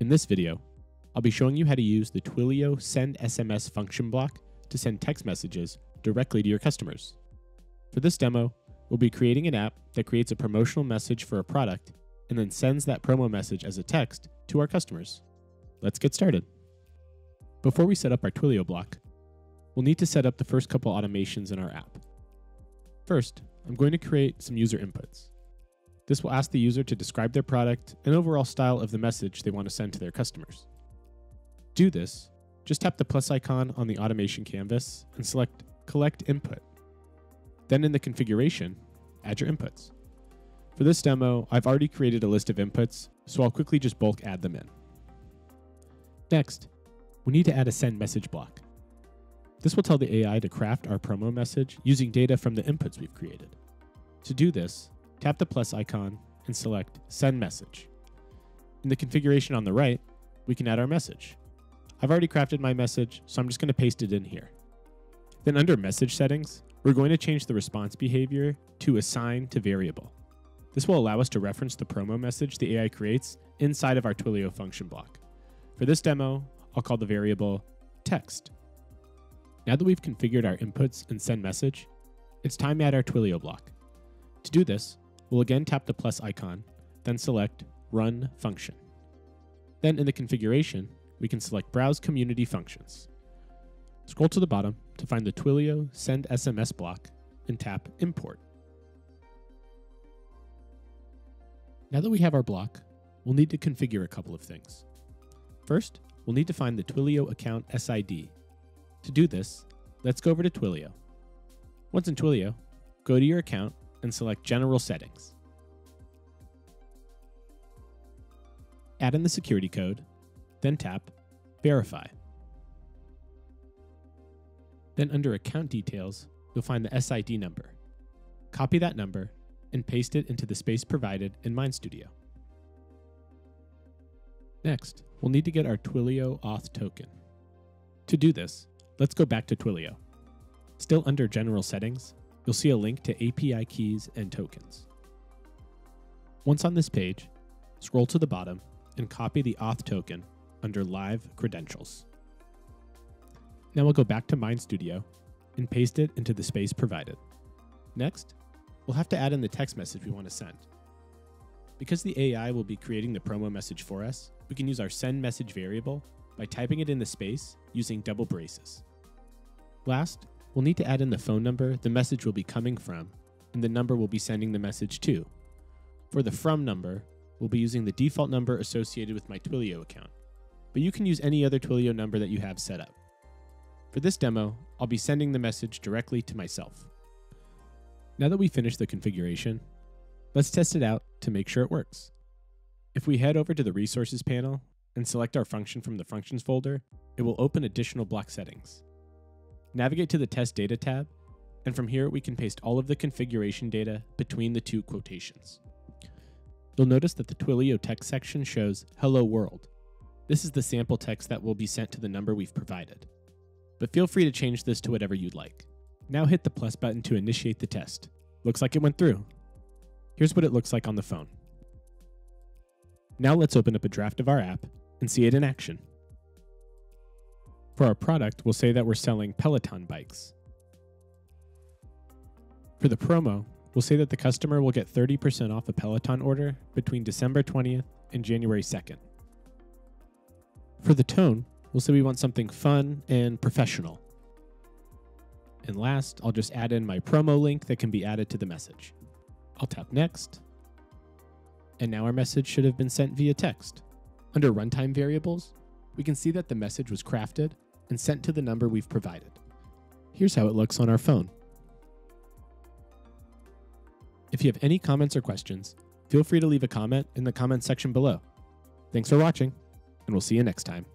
In this video, I'll be showing you how to use the Twilio Send SMS function block to send text messages directly to your customers. For this demo, we'll be creating an app that creates a promotional message for a product and then sends that promo message as a text to our customers. Let's get started. Before we set up our Twilio block, we'll need to set up the first couple automations in our app. First, I'm going to create some user inputs. This will ask the user to describe their product and overall style of the message they want to send to their customers. To do this, just tap the plus icon on the automation canvas and select Collect Input. Then in the configuration, add your inputs. For this demo, I've already created a list of inputs, so I'll quickly just bulk add them in. Next, we need to add a send message block. This will tell the AI to craft our promo message using data from the inputs we've created. To do this, tap the plus icon and select Send Message. In the configuration on the right, we can add our message. I've already crafted my message, so I'm just going to paste it in here. Then under Message Settings, we're going to change the response behavior to Assign to Variable. This will allow us to reference the promo message the AI creates inside of our Twilio function block. For this demo, I'll call the variable text. Now that we've configured our inputs and send message, it's time to add our Twilio block. To do this, we'll again tap the plus icon, then select Run Function. Then in the configuration, we can select Browse Community Functions. Scroll to the bottom to find the Twilio Send SMS block and tap Import. Now that we have our block, we'll need to configure a couple of things. First, we'll need to find the Twilio account SID. To do this, let's go over to Twilio. Once in Twilio, go to your account and select General Settings. Add in the security code, then tap Verify. Then under Account Details, you'll find the SID number. Copy that number and paste it into the space provided in MindStudio. Next, we'll need to get our Twilio auth token. To do this, let's go back to Twilio. Still under General Settings, you'll see a link to API keys and tokens. Once on this page, scroll to the bottom and copy the auth token under Live Credentials. Now we'll go back to MindStudio and paste it into the space provided. Next, we'll have to add in the text message we want to send. Because the AI will be creating the promo message for us, we can use our send message variable by typing it in the space using double braces. Last, we'll need to add in the phone number the message will be coming from and the number we'll be sending the message to. For the from number, we'll be using the default number associated with my Twilio account, but you can use any other Twilio number that you have set up. For this demo, I'll be sending the message directly to myself. Now that we've finished the configuration, let's test it out to make sure it works. If we head over to the Resources panel and select our function from the Functions folder, it will open additional block settings. Navigate to the Test Data tab, and from here we can paste all of the configuration data between the two quotations. You'll notice that the Twilio text section shows Hello World. This is the sample text that will be sent to the number we've provided. But feel free to change this to whatever you'd like. Now hit the plus button to initiate the test. Looks like it went through. Here's what it looks like on the phone. Now let's open up a draft of our app and see it in action. For our product, we'll say that we're selling Peloton bikes. For the promo, we'll say that the customer will get 30% off a Peloton order between December 20th and January 2nd. For the tone, we'll say we want something fun and professional. And last, I'll just add in my promo link that can be added to the message. I'll tap Next, and now our message should have been sent via text. Under runtime variables, we can see that the message was crafted and sent to the number we've provided. Here's how it looks on our phone. If you have any comments or questions, feel free to leave a comment in the comments section below. Thanks for watching, and we'll see you next time.